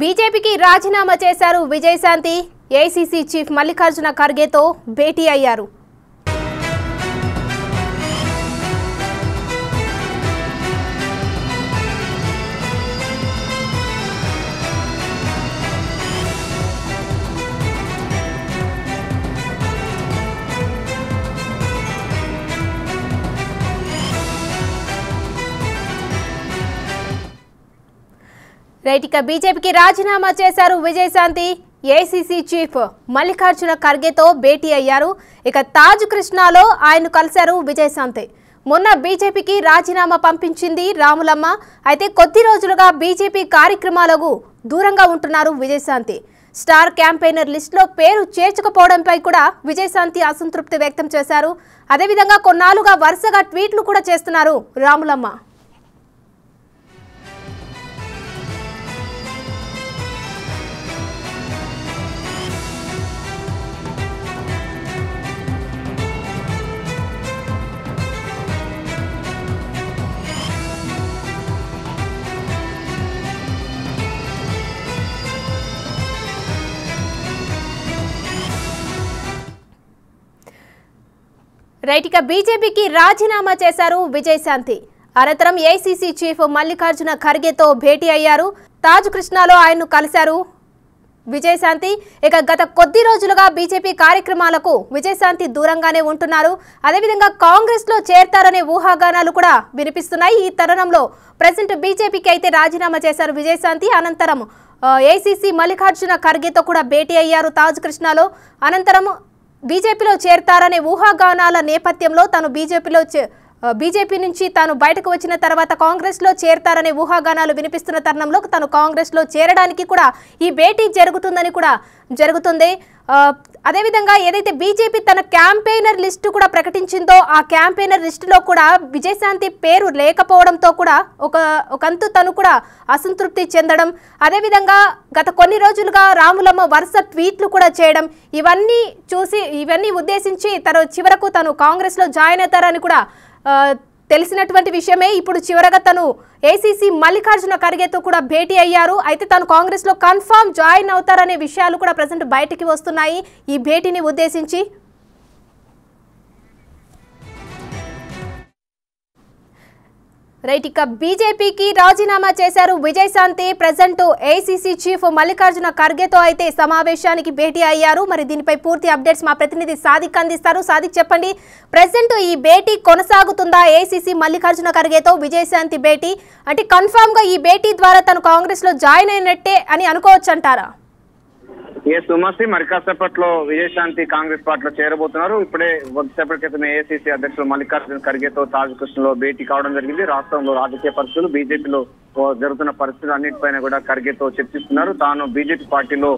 బీజేపీకి రాజీనామా చేశారు విజయశాంతి. ఏసీసీ చీఫ్ మల్లికార్జున ఖర్గేతో భేటీ అయ్యారు. రైట్ ఇక బీజేపీకి రాజీనామా చేశారు విజయశాంతి. ఏసీసీ చీఫ్ మల్లికార్జున ఖర్గేతో భేటీ అయ్యారు. ఇక తాజ్ కృష్ణాలో ఆయన కలిశారు విజయశాంతి. మొన్న బీజేపీకి రాజీనామా పంపించింది రాములమ్మ. అయితే కొద్ది రోజులుగా బీజేపీ కార్యక్రమాలకు దూరంగా ఉంటున్నారు విజయశాంతి. స్టార్ క్యాంపెయినర్ లిస్టులో పేరు చేర్చకపోవడంపై కూడా విజయశాంతి అసంతృప్తి వ్యక్తం చేశారు. అదేవిధంగా కొన్నాళ్ళుగా వరుసగా ట్వీట్లు కూడా చేస్తున్నారు రాములమ్మ. రైట్ ఇక బీజేపీకి రాజీనామా చేశారు విజయశాంతి అనంతరం ఏసీసీ చీఫ్ మల్లికార్జున ఖర్గేతో భేటీ అయ్యారు. తాజ్ కృష్ణాలో ఆయన్ను కలిశారు విజయశాంతి ఇక గత కొద్ది రోజులుగా బీజేపీ కార్యక్రమాలకు విజయశాంతి దూరంగానే ఉంటున్నారు. అదేవిధంగా కాంగ్రెస్లో చేరతారనే ఊహాగానాలు కూడా వినిపిస్తున్నాయి. ఈ తరుణంలో ప్రజెంట్ బీజేపీకి అయితే రాజీనామా చేశారు విజయశాంతి అనంతరం ఏసీసీ మల్లికార్జున ఖర్గేతో కూడా భేటీ అయ్యారు తాజ్ కృష్ణాలో. అనంతరం బీజేపీలో చేరతారనే ఊహాగానాల నేపథ్యంలో తాను బీజేపీలో చే- బీజేపీ నుంచి తాను బయటకు వచ్చిన తర్వాత కాంగ్రెస్లో చేరతారనే ఊహాగానాలు వినిపిస్తున్న తరుణంలో తాను కాంగ్రెస్లో చేరడానికి కూడా ఈ భేటీ జరుగుతుందని కూడా జరుగుతుంది. అదేవిధంగా ఏదైతే బీజేపీ తన క్యాంపెయినర్ లిస్టు కూడా ప్రకటించిందో ఆ క్యాంపెయినర్ లిస్టులో కూడా విజయశాంతి పేరు లేకపోవడంతో కూడా ఒక ఒకంతు తను కూడా అసంతృప్తి చెందడం. అదేవిధంగా గత కొన్ని రోజులుగా రాములమ్మ వరుస ట్వీట్లు కూడా చేయడం. ఇవన్నీ చూసి ఇవన్నీ ఉద్దేశించి తను చివరకు తను కాంగ్రెస్లో జాయిన్ అవుతారని కూడా తెలిసినటువంటి విషయమే ఇప్పుడు చివరగా తను ఏసీసీ మల్లికార్జున ఖర్గేతో కూడా భేటీ అయ్యారు. అయితే తను కాంగ్రెస్లో కన్ఫామ్ జాయిన్ అవుతారనే విషయాలు కూడా ప్రజెంట్ బయటికి వస్తున్నాయి. ఈ భేటీని ఉద్దేశించి రైట్ ఇక బీజేపీకి రాజీనామా చేశారు Vijayashanti present ACC chief Mallikarjuna ఖర్గేతో అయితే సమావేశానికి భేటీ అయ్యారు. మరి దీనిపై పూర్తి అప్డేట్స్ మా ప్రతినిధి సాదిక్ అందిస్తారు. సాదిక్ చెప్పండి. ప్రజెంట్ ఈ భేటీ కొనసాగుతుందా? ఏసీసీ మల్లికార్జున ఖర్గేతో విజయశాంతి భేటీ. అంటే కన్ఫామ్గా ఈ భేటీ ద్వారా తను కాంగ్రెస్లో జాయిన్ అయినట్టే అని అనుకోవచ్చు అంటారా ఏ సుమసి మరి కాసేపట్లో విజయశాంతి కాంగ్రెస్ పార్టీలో చేరబోతున్నారు. ఇప్పుడే కొద్దిసేపటి క్రితం ఏఐసీసీ అధ్యక్షులు మల్లికార్జున ఖర్గేతో తాజకృష్ణలో భేటీ కావడం జరిగింది. రాష్ట్రంలో రాజకీయ పరిస్థితులు బీజేపీలో జరుగుతున్న పరిస్థితులు అన్నిటిపైన కూడా ఖర్గేతో చర్చిస్తున్నారు. తాను బీజేపీ పార్టీలో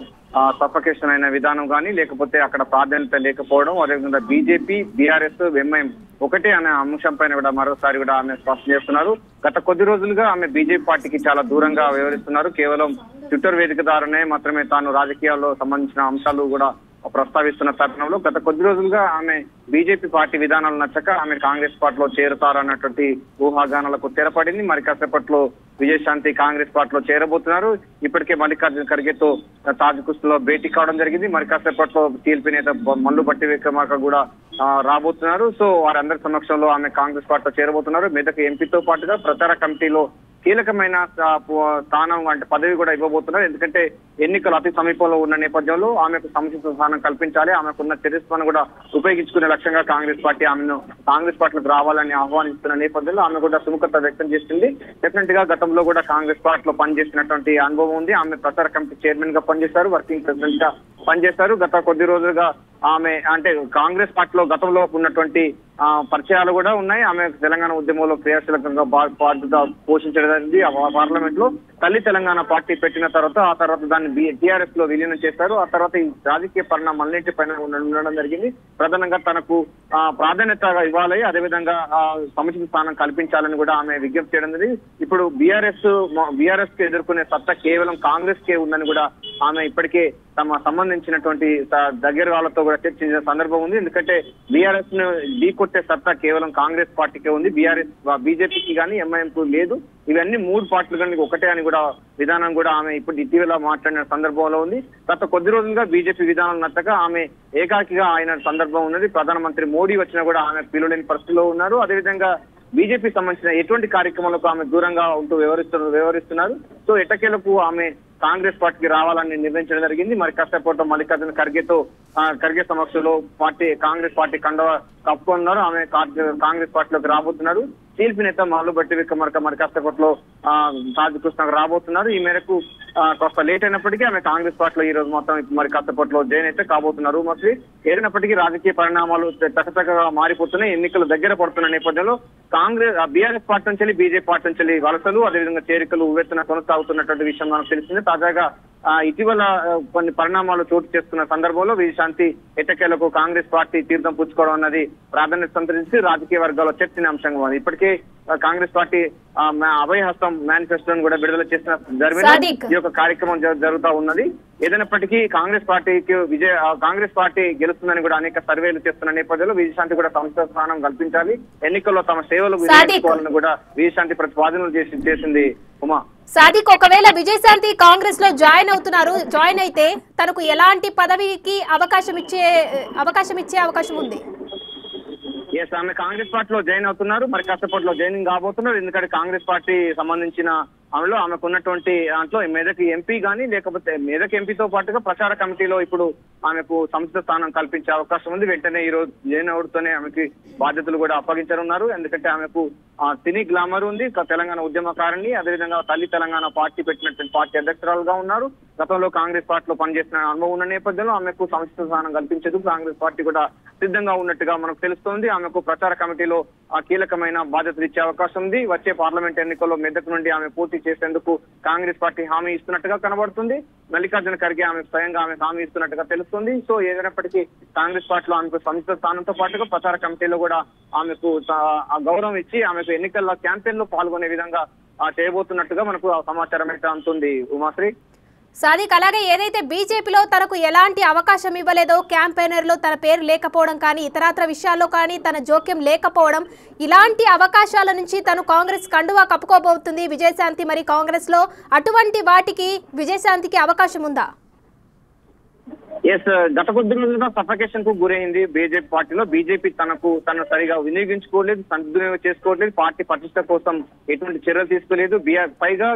సఫకేషన్ అయిన విధానం కానీ లేకపోతే అక్కడ ప్రాధాన్యత లేకపోవడం అదేవిధంగా బీజేపీ బీఆర్ఎస్ ఎంఐఎం ఒకటే అనే అంశం పైన కూడా మరోసారి కూడా ఆమె స్పష్టం చేస్తున్నారు. గత కొద్ది రోజులుగా ఆమె బీజేపీ పార్టీకి చాలా దూరంగా వ్యవహరిస్తున్నారు. కేవలం ట్విట్టర్ వేదిక ద్వారానే మాత్రమే తాను రాజకీయాల్లో సంబంధించిన అంశాలు కూడా ప్రస్తావిస్తున్న తరుణంలో గత కొద్ది రోజులుగా ఆమె బీజేపీ పార్టీ విధానాలు నచ్చక ఆమె కాంగ్రెస్ పార్టీలో చేరుతారన్నటువంటి ఊహాగానాలకు తెరపడింది. మరి కాసేపట్లో విజయశాంతి కాంగ్రెస్ పార్టీలో చేరబోతున్నారు. ఇప్పటికే మల్లికార్జున ఖర్గేతో తాజ్ కుస్తులో భేటీ కావడం జరిగింది. మరి కాసేపట్లో టీడీపీ నేత మల్లు బట్టి విక్రమార్క కూడా రాబోతున్నారు. సో వారందరి సమక్షంలో ఆమె కాంగ్రెస్ పార్టీలో చేరబోతున్నారు. మెదక్ ఎంపీతో పాటుగా ప్రచార కమిటీలో కీలకమైన స్థానం అంటే పదవి కూడా ఇవ్వబోతున్నారు. ఎందుకంటే ఎన్నికలు అతి సమీపంలో ఉన్న నేపథ్యంలో ఆమెకు సముచిత స్థానం కల్పించాలి. ఆమెకున్న చరిత్రను కూడా ఉపయోగించుకునే లక్ష్యంగా కాంగ్రెస్ పార్టీ ఆమెను కాంగ్రెస్ పార్టీలకు రావాలని ఆహ్వానిస్తున్న నేపథ్యంలో ఆమె కూడా సుముఖత వ్యక్తం చేస్తుంది డెఫినెట్గా గతంలో కూడా కాంగ్రెస్ పార్టీలో పనిచేసినటువంటి అనుభవం ఉంది. ఆమె ప్రచార కమిటీ చైర్మన్గా పనిచేశారు వర్కింగ్ ప్రెసిడెంట్గా పనిచేశారు. గత కొద్ది రోజులుగా ఆమె అంటే కాంగ్రెస్ పార్టీలో గతంలో ఉన్నటువంటి పరిచయాలు కూడా ఉన్నాయి. ఆమె తెలంగాణ ఉద్యమంలో క్రియాశీలకంగా బాధ్యత పోషించడం జరిగింది. పార్లమెంట్లో తల్లి తెలంగాణ పార్టీ పెట్టిన తర్వాత ఆ తర్వాత దాన్ని టీఆర్ఎస్లో విలీనం చేశారు. ఆ తర్వాత ఈ రాజకీయ పరిణామాలన్నింటి పైన ఉండడం జరిగింది. ప్రధానంగా తనకు ఆ, ప్రాధాన్యత ఇవ్వాలి. అదేవిధంగా సముచిత స్థానం కల్పించాలని కూడా ఆమె విజ్ఞప్తి చేయడం జరిగింది. ఇప్పుడు బీఆర్ఎస్ బీఆర్ఎస్కి ఎదుర్కొనే సత్తా కేవలం కాంగ్రెస్ కే ఉందని కూడా ఆమె ఇప్పటికే తమ సంబంధించినటువంటి దగ్గర వాళ్ళతో కూడా చర్చించిన సందర్భం ఉంది. ఎందుకంటే బీఆర్ఎస్ను ఢీ కొట్టే సత్తా కేవలం కాంగ్రెస్ పార్టీకే ఉంది. బీఆర్ఎస్ బీజేపీకి కానీ ఎంఐఎంకు లేదు. ఇవన్నీ మూడు పార్టీలు కానీ ఒకటే అని కూడా విధానం కూడా ఆమె ఇప్పుడు ఇటీవల మాట్లాడిన సందర్భంలో ఉంది. గత కొద్ది రోజులుగా బీజేపీ విధానం నచ్చక ఆమె ఏకాకిగా ఆయన సందర్భం ఉన్నది. ప్రధానమంత్రి మోడీ వచ్చినా కూడా ఆమె పిలువలేని పరిస్థితిలో ఉన్నారు. అదేవిధంగా బీజేపీ సంబంధించిన ఎటువంటి కార్యక్రమాలకు ఆమె దూరంగా ఉంటూ వ్యవహరిస్తున్నారు వ్యవహరిస్తున్నారు సో ఎటకెలకు ఆమె కాంగ్రెస్ పార్టీకి రావాలని నిర్ణయించడం జరిగింది. మరి కష్టపోవటం మల్లికార్జున ఖర్గేతో ఆ, ఖర్గే సమక్షంలో పార్టీ కాంగ్రెస్ పార్టీ కండవ కప్పుకున్నారు. ఆమె కాంగ్రెస్ పార్టీలోకి రాబోతున్నారు. శిల్పి నేత మల్లు బట్టి విక్రమార్క మరి కష్టపట్లో కృష్ణకు రాబోతున్నారు. ఈ మేరకు కాస్త లేట్ అయినప్పటికీ ఆమె కాంగ్రెస్ పార్టీలో ఈ రోజు మొత్తం మరి కత్తపట్లో జైన్ అయితే కాబోతున్నారు. మరి ఏదైనప్పటికీ రాజకీయ పరిణామాలు చకచకగా మారిపోతున్నాయి. ఎన్నికలు దగ్గర పడుతున్న నేపథ్యంలో కాంగ్రెస్ బీఆర్ఎస్ పార్టీ నుంచి బీజేపీ పార్టీ నుంచి వలసలు అదేవిధంగా చేరికలు ఉవ్వెత్తున కొనసాగుతున్నటువంటి విషయం మనకు తెలిసింది. తాజాగా ఇటీవల కొన్ని పరిణామాలు చోటు చేసుకున్న సందర్భంలో విజయశాంతి ఎట్టకేలకు కాంగ్రెస్ పార్టీ తీర్థం పుచ్చుకోవడం అన్నది ప్రాధాన్యత సంతరించి రాజకీయ వర్గాల్లో చర్చనీయాంశంగా ఉంది ఇప్పటికే కాంగ్రెస్ పార్టీ అభయహస్తం మేనిఫెస్టోను కూడా విడుదల చేసిన జరిగిన. ఈ యొక్క కార్యక్రమం జరుగుతా ఉన్నది. ఏదైనప్పటికీ కాంగ్రెస్ పార్టీకి విజయ కాంగ్రెస్ పార్టీ గెలుస్తుందని కూడా అనేక సర్వేలు చేస్తున్న నేపథ్యంలో విజయశాంతి కూడా సంస్థ స్థానం కల్పించాలి. ఎన్నికల్లో తమ సేవలు. వినియోగించుకోవాలని కూడా విజయశాంతి ప్రతిపాదనలు చేసి చేసింది ఉమా. సాదిక్ ఒకవేళ విజయశాంతి కాంగ్రెస్లో జాయిన్ అవుతున్నారు జాయిన్ అయితే తనకు ఎలాంటి పదవికి అవకాశం ఇచ్చే అవకాశం ఇచ్చే అవకాశం ఉంది? ఎస్ ఆమె కాంగ్రెస్ పార్టీలో జాయిన్ అవుతున్నారు. మరి కష్టపట్లో జాయినింగ్ కాబోతున్నారు. ఎందుకంటే కాంగ్రెస్ పార్టీ సంబంధించిన ఆమెలో ఆమెకు ఉన్నటువంటి దాంట్లో మెదక్ ఎంపీ గానీ లేకపోతే మెదక్ ఎంపీతో పాటుగా ప్రచార కమిటీలో ఇప్పుడు ఆమెకు సంస్థ స్థానం కల్పించే అవకాశం ఉంది. వెంటనే ఈ రోజు జయనవుడితోనే ఆమెకి బాధ్యతలు కూడా అప్పగించనున్నారు. ఎందుకంటే ఆమెకు తిని గ్లామర్ ఉంది. తెలంగాణ ఉద్యమకారిణి అదేవిధంగా తల్లి తెలంగాణ పార్టీ పెట్టినటువంటి పార్టీ అధ్యక్షురాలుగా ఉన్నారు. గతంలో కాంగ్రెస్ పార్టీలో పనిచేసిన అనుభవం ఉన్న నేపథ్యంలో ఆమెకు సంస్థ స్థానం కల్పించేందుకు కాంగ్రెస్ పార్టీ కూడా సిద్ధంగా ఉన్నట్టుగా మనకు తెలుస్తోంది. ఆమెకు ప్రచార కమిటీలో ఆ కీలకమైన బాధ్యతలు ఇచ్చే అవకాశం ఉంది. వచ్చే పార్లమెంట్ ఎన్నికల్లో మెదక్ నుండి ఆమె పోటీ చేసేందుకు కాంగ్రెస్ పార్టీ హామీ ఇస్తున్నట్టుగా కనబడుతుంది. మల్లికార్జున ఖర్గే ఆమె స్వయంగా ఆమె హామీ ఇస్తున్నట్టుగా తెలుస్తుంది. సో ఏదైనప్పటికీ కాంగ్రెస్ పార్టీలో ఆమెకు సంస్థ స్థానంతో పాటుగా ప్రచార కమిటీలో కూడా ఆమెకు గౌరవం ఇచ్చి ఆమెకు ఎన్నికల్లో క్యాంపెయిన్లో పాల్గొనే విధంగా ఆ, చేయబోతున్నట్టుగా మనకు ఆ సమాచారం అయితే అంటుంది ఉమాశ్రీ. సాదిక్ అలాగే ఏదైతే బీజేపీలో తనకు ఎలాంటి అవకాశం ఇవ్వలేదో క్యాంపెయినర్లో తన పేరు లేకపోవడం కానీ ఇతరాత్ర విషయాల్లో కానీ తన జోక్యం లేకపోవడం ఇలాంటి అవకాశాల నుంచి తను కాంగ్రెస్ కండువా కప్పుకోబోతుంది విజయశాంతి. మరి కాంగ్రెస్లో అటువంటి వాటికి విజయశాంతికి అవకాశం ఉందా? ఎస్ గత కొద్ది రోజులుగా సఫకేషన్కు గురైంది బీజేపీ పార్టీలో. బీజేపీ తనకు తను సరిగా వినియోగించుకోలేదు సద్వినియోగం చేసుకోవట్లేదు పార్టీ పటిష్ట కోసం ఎటువంటి చర్యలు తీసుకోలేదు. పైగా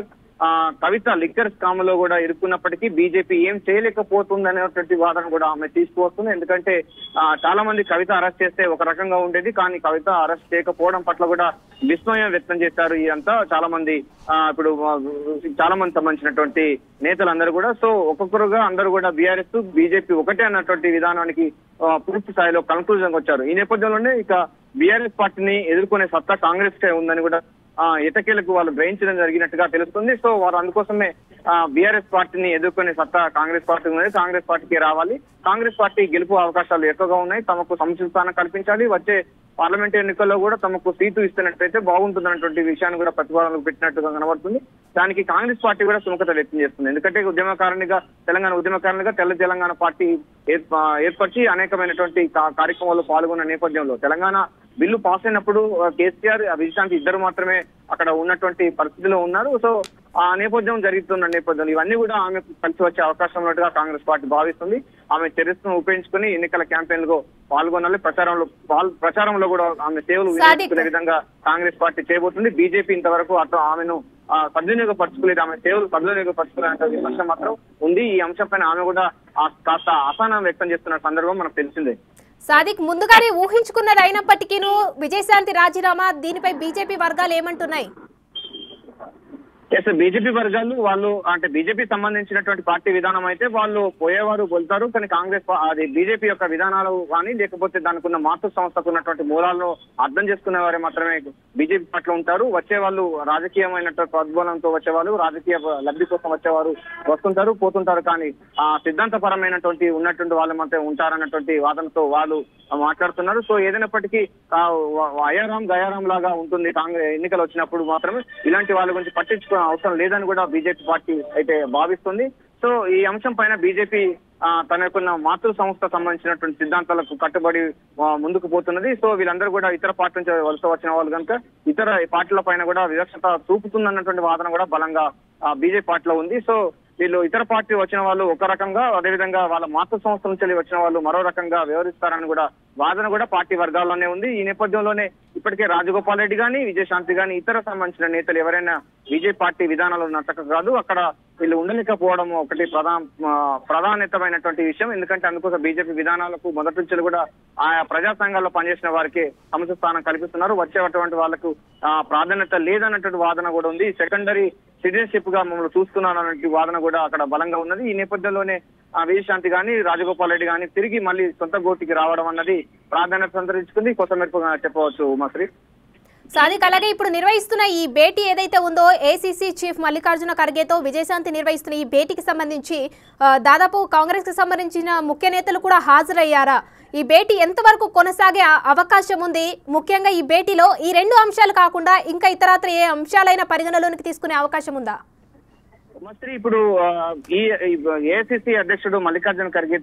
కవిత లిక్కర్ స్కామ్లో కూడా ఇరుక్కున్నప్పటికీ బీజేపీ ఏం చేయలేకపోతుంది అనేటువంటి వాదన కూడా ఆమె తీసుకువస్తుంది. ఎందుకంటే ఆ, చాలా మంది కవిత అరెస్ట్ చేస్తే ఒక రకంగా ఉండేది కానీ కవిత అరెస్ట్ చేయకపోవడం పట్ల కూడా విస్మయం వ్యక్తం చేశారు ఇదంతా చాలా మంది ఆ, ఇప్పుడు చాలా మంది సంబంధించినటువంటి నేతలందరూ కూడా. సో ఒక్కొక్కరుగా అందరూ కూడా బీఆర్ఎస్ బీజేపీ ఒకటే అన్నటువంటి విధానానికి పూర్తి స్థాయిలో కన్క్లూజన్ వచ్చారు. ఈ నేపథ్యంలోనే ఇక బీఆర్ఎస్ పార్టీని ఎదుర్కొనే సత్తా కాంగ్రెస్ కే ఉందని కూడా ఆ వాళ్ళు గ్రహించడం జరిగినట్టుగా తెలుస్తుంది. సో వారు అందుకోసమే బీఆర్ఎస్ పార్టీని ఎదుర్కొనే సత్తా కాంగ్రెస్ పార్టీ ఉన్నది. కాంగ్రెస్ పార్టీకి రావాలి. కాంగ్రెస్ పార్టీ గెలుపు అవకాశాలు ఎక్కువగా ఉన్నాయి. తమకు సముచిత స్థానం కల్పించాలి. వచ్చే పార్లమెంట్ ఎన్నికల్లో కూడా తమకు సీటు ఇస్తున్నట్లయితే బాగుంటుందన్నటువంటి విషయాన్ని కూడా ప్రతిపాదనకు పెట్టినట్టుగా కనబడుతుంది. దానికి కాంగ్రెస్ పార్టీ కూడా సుముఖత వ్యక్తం చేస్తుంది. ఎందుకంటే ఉద్యమకారునిగా తెలంగాణ ఉద్యమకారునిగా తెల్ల తెలంగాణ పార్టీ ఏర్పరిచి అనేకమైనటువంటి కార్యక్రమాల్లో పాల్గొన్న నేపథ్యంలో తెలంగాణ బిల్లు పాస్ అయినప్పుడు కేసీఆర్ విజయశాంతి ఇద్దరు మాత్రమే అక్కడ ఉన్నటువంటి పరిస్థితిలో ఉన్నారు. సో ఆ నేపథ్యం జరుగుతున్న నేపథ్యంలో ఇవన్నీ కూడా ఆమె కలిసి వచ్చే అవకాశం ఉన్నట్టుగా కాంగ్రెస్ పార్టీ భావిస్తుంది. ఆమె చరిత్రను ఉపయోగించుకుని ఎన్నికల క్యాంపెయిన్లో పాల్గొనాలి. ప్రచారంలో పాల్- ప్రచారంలో కూడా ఆమె సేవలు. వినియోగించుకునే విధంగా కాంగ్రెస్ పార్టీ చేయబోతుంది బీజేపీ ఇంతవరకు అటు ఆమెను సద్వినియోగపరచుకోలేదు. ఆమె సేవలు సద్వినియోగపరచుకునే విమర్శ మాత్రం ఉంది. ఈ అంశం పైన ఆమె కూడా కాస్త అసహనం వ్యక్తం చేస్తున్న సందర్భం మనకు తెలిసిందే. సాదిక్ ముందుగానే ఊహించుకున్నది అయినప్పటికీ విజయశాంతి రాజీనామా దీనిపై బీజేపీ వర్గాలు ఏమంటున్నాయి? ఎస్ బీజేపీ వర్గాలు వాళ్ళు అంటే బీజేపీ సంబంధించినటువంటి పార్టీ విధానం అయితే వాళ్ళు పోయేవారు వెళ్తారు కానీ కాంగ్రెస్ అది బీజేపీ యొక్క విధానాలు కానీ లేకపోతే దానికి ఉన్న మాతృ సంస్థకు ఉన్నటువంటి మూలాలను అర్థం చేసుకునే వారే మాత్రమే బీజేపీ పట్ల ఉంటారు. వచ్చే వాళ్ళు రాజకీయమైనటువంటి ప్రతిబలంతో వచ్చేవాళ్ళు రాజకీయ లబ్ధి కోసం వచ్చేవారు వస్తుంటారు పోతుంటారు. కానీ ఆ సిద్ధాంతపరమైనటువంటి ఉన్నటువంటి వాళ్ళు మాత్రం ఉంటారన్నటువంటి వాదనతో వాళ్ళు మాట్లాడుతున్నారు. సో ఏదైనప్పటికీ అయారాం గయారాం లాగా ఉంటుంది కాంగ్రెస్ ఎన్నికలు వచ్చినప్పుడు మాత్రమే ఇలాంటి వాళ్ళ గురించి పట్టించుకో అవసరం లేదని కూడా బీజేపీ పార్టీ అయితే భావిస్తుంది. సో ఈ అంశం పైన బీజేపీ తనకున్న తన యొక్క మాతృ సంస్థ సంబంధించినటువంటి సిద్ధాంతాలకు కట్టుబడి ముందుకు పోతున్నది. సో వీళ్ళందరూ కూడా ఇతర పార్టీ నుంచి వలస వచ్చిన వాళ్ళు కనుక ఇతర పార్టీల పైన కూడా వివక్షత చూపుతుందన్నటువంటి వాదన కూడా బలంగా బీజేపీ పార్టీలో ఉంది. సో వీళ్ళు ఇతర పార్టీ వచ్చిన వాళ్ళు ఒక రకంగా అదేవిధంగా వాళ్ళ మాతృ సంస్థ నుంచి వచ్చిన వాళ్ళు మరో రకంగా వ్యవహరిస్తారని కూడా వాదన కూడా పార్టీ వర్గాల్లోనే ఉంది. ఈ నేపథ్యంలోనే ఇప్పటికే రాజగోపాల్ రెడ్డి కానీ విజయశాంతి కానీ ఇతర సంబంధించిన నేతలు ఎవరైనా విజయ్ పార్టీ విధానాలు నచ్చక కాదు అక్కడ వీళ్ళు ఉండలేకపోవడం ఒకటి ప్రధాన ప్రధానితమైనటువంటి ప్రాధాన్యతమైనటువంటి విషయం. ఎందుకంటే అందుకోసం బీజేపీ విధానాలకు మొదటి నుంచి కూడా ఆయా ప్రజా సంఘాల్లో పనిచేసిన వారికి సమస్య స్థానం కల్పిస్తున్నారు. వచ్చేటువంటి వాళ్ళకు ప్రాధాన్యత లేదన్నటువంటి వాదన కూడా ఉంది. సెకండరీ సిటిజన్షిప్గా మమ్మల్ని చూస్తున్నారు వాదన కూడా అక్కడ బలంగా ఉన్నది. ఈ నేపథ్యంలోనే ఆ గాని రాజగోపాల్ రెడ్డి గాని తిరిగి మళ్ళీ సొంత గోటికి రావడం అన్నది ప్రాధాన్యత సంతరించుకుంది. కొత్త మెరుపుగా చెప్పవచ్చు ఉమాశ్రీ. సాదిక్ అలాగే ఇప్పుడు నిర్వహిస్తున్న ఈ భేటీ ఏదైతే ఉందో ఏసీసీ చీఫ్ మల్లికార్జున ఖర్గేతో విజయశాంతి నిర్వహిస్తున్న ఈ భేటీకి సంబంధించి దాదాపు కాంగ్రెస్కి సంబంధించిన ముఖ్య నేతలు కూడా హాజరయ్యారా? ఈ భేటీ ఎంతవరకు కొనసాగే అవకాశం ఉంది? ముఖ్యంగా ఈ భేటీలో ఈ రెండు అంశాలు కాకుండా ఇంకా ఇతరత్ర ఏ అంశాలైన పరిగణలోనికి తీసుకునే అవకాశం ఉందా? ఇప్పుడు ఈ ఏసీసీ అధ్యక్షుడు మల్లికార్జున ఖర్గే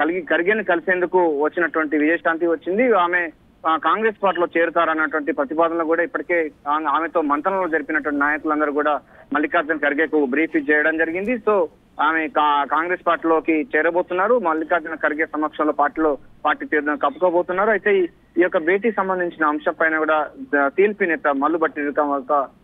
కలిగి ఖర్గేని కలిసేందుకు వచ్చినటువంటి విజయశాంతి వచ్చింది. ఆమె కాంగ్రెస్ పార్టీలో చేరుతారన్నటువంటి ప్రతిపాదనలు కూడా ఇప్పటికే ఆమెతో మంత్రణలు జరిపినటువంటి నాయకులందరూ కూడా మల్లికార్జున ఖర్గేకు బ్రీఫ్ చేయడం జరిగింది. సో ఆమె కా- కాంగ్రెస్ పార్టీలోకి చేరబోతున్నారు. మల్లికార్జున ఖర్గే సమక్షంలో పార్టీలో పార్టీ తీర్థం కప్పుకోబోతున్నారు. అయితే ఈ- యొక్క భేటీ సంబంధించిన అంశం పైన కూడా తీల్పి నేత మల్లుబట్టి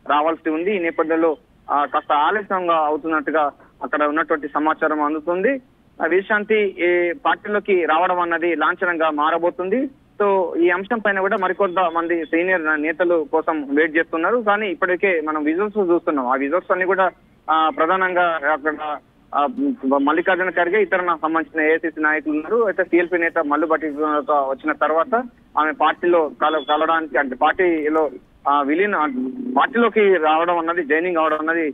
రావాల్సి ఉంది. ఈ నేపథ్యంలో కాస్త ఆలస్యంగా అవుతున్నట్టుగా అక్కడ ఉన్నటువంటి సమాచారం అందుతుంది. విశ్రాంతి విశాంతి ఈ పార్టీలోకి రావడం అన్నది లాంఛనంగా మారబోతుంది. సో ఈ అంశం పైన కూడా మరికొంత మంది సీనియర్ నేతలు కోసం వెయిట్ చేస్తున్నారు. కానీ ఇప్పటికే మనం విజువల్స్ చూస్తున్నాం. ఆ విజువల్స్ అన్ని కూడా ఆ, ప్రధానంగా అక్కడ మల్లికార్జున ఖర్గే ఇతర సంబంధించిన ఏఐసిసి నాయకులు ఉన్నారు. అయితే సిఎల్పి నేత మల్లు బట్టి వచ్చిన తర్వాత ఆమె పార్టీలో కల కలవడానికి అంటే పార్టీలో ఆ, విలీన పార్టీలోకి రావడం అన్నది జైనింగ్ అవడం అన్నది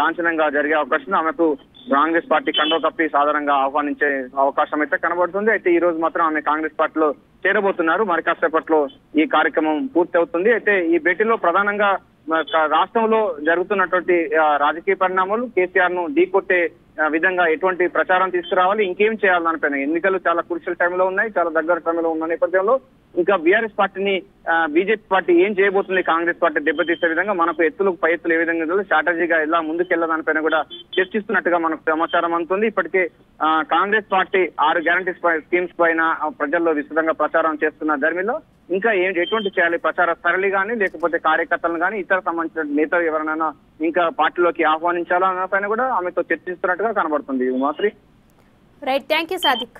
లాంఛనంగా జరిగే అవకాశం ఆమెకు కాంగ్రెస్ పార్టీ కండో కప్పి సాధారణంగా ఆహ్వానించే అవకాశం అయితే కనబడుతుంది. అయితే ఈ రోజు మాత్రం ఆమె కాంగ్రెస్ పార్టీలో చేరబోతున్నారు మరి కాసేపట్లో ఈ కార్యక్రమం పూర్తి అవుతుంది అయితే ఈ భేటీలో ప్రధానంగా రాష్ట్రంలో జరుగుతున్నటువంటి రాజకీయ పరిణామాలు కేసీఆర్ను ఢీకొట్టే విధంగా ఎటువంటి ప్రచారం తీసుకురావాలి ఇంకేం చేయాలి ఎన్నికలు చాలా క్రూషియల్ టైంలో ఉన్నాయి చాలా దగ్గర టైంలో ఉన్న నేపథ్యంలో ఇంకా బీఆర్ఎస్ పార్టీని బీజేపీ పార్టీ ఏం చేయబోతుంది కాంగ్రెస్ పార్టీ దెబ్బతీసే విధంగా మనకు ఎత్తులు పై ఎత్తులు ఏ విధంగా స్ట్రాటజీగా ఎలా ముందుకెళ్ళదానిపైన కూడా చర్చిస్తున్నట్టుగా మనకు సమాచారం అందుతుంది. ఇప్పటికే కాంగ్రెస్ పార్టీ ఆరు గ్యారంటీస్ స్కీమ్స్ పైన ప్రజల్లో విస్తృతంగా ప్రచారం చేస్తున్న ధర్మిలో ఇంకా ఏం ఎటువంటి చేయాలి? ప్రచార సరళి కానీ లేకపోతే కార్యకర్తలను కానీ ఇతర సంబంధించిన నేతలు ఎవరైనా ఇంకా పార్టీలోకి ఆహ్వానించాలా అన్న పైన కూడా ఆమెతో చర్చిస్తున్నట్టుగా కనబడుతుంది. మాత్రి రైట్ థ్యాంక్ యూ సాదిక్